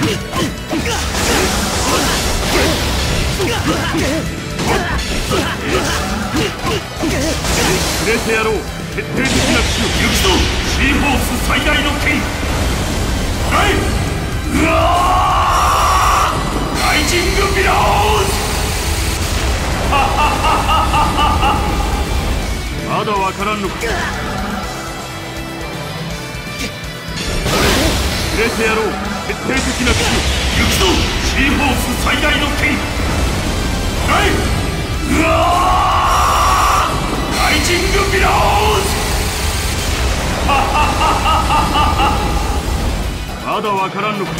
連れてやろう。決定的な騎士行くぞシーホース最大の剣はい。うわー。ライジングビローズまだわからんのか。触れてやろう。決定的な騎士行くぞシーホース最大の剣。はい。うわライジングビローズまだわからんのか。